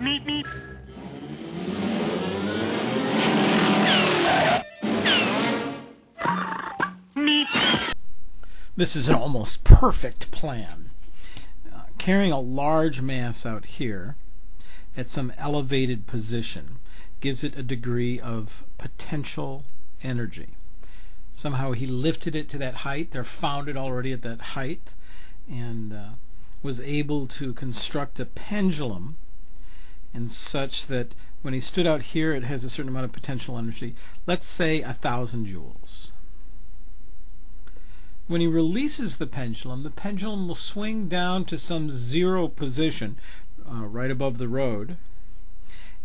Meep meep. Meep. This is an almost perfect plan. Uh, carrying a large mass out here at some elevated position gives it a degree of potential energy. Somehow he lifted it to that height. They're founded already at that height and uh, was able to construct a pendulum and such that when he stood out here it has a certain amount of potential energy. Let's say a thousand joules. When he releases the pendulum, the pendulum will swing down to some zero position uh, right above the road,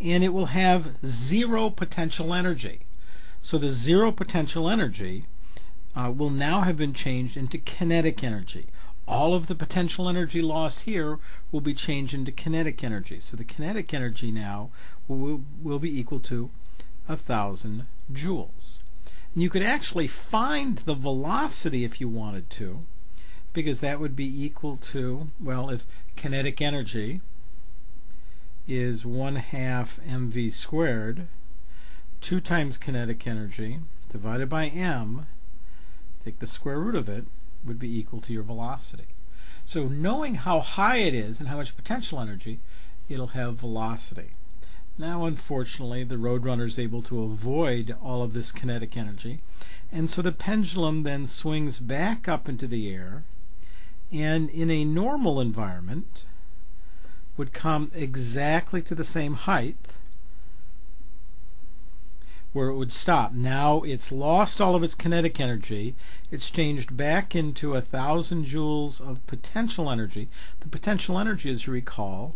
and it will have zero potential energy. So the zero potential energy uh, will now have been changed into kinetic energy. All of the potential energy loss here will be changed into kinetic energy. So the kinetic energy now will, will be equal to a thousand joules. And you could actually find the velocity if you wanted to, because that would be equal to, well, if kinetic energy is 1 half mv squared, 2 times kinetic energy divided by m, take the square root of it, would be equal to your velocity. So knowing how high it is and how much potential energy, it'll have velocity. Now, unfortunately, the Roadrunner is able to avoid all of this kinetic energy, and so the pendulum then swings back up into the air, and in a normal environment would come exactly to the same height where it would stop. Now it's lost all of its kinetic energy. It's changed back into a thousand joules of potential energy. The potential energy, as you recall,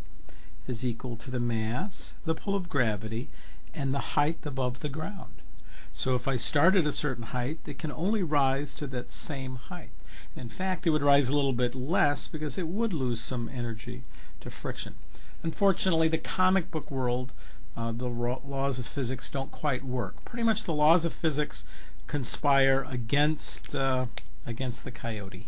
is equal to the mass, the pull of gravity, and the height above the ground. So if I start at a certain height, it can only rise to that same height. In fact, it would rise a little bit less because it would lose some energy to friction. Unfortunately, the comic book world, uh, the laws of physics don't quite work. Pretty much the laws of physics conspire against uh, against the coyote.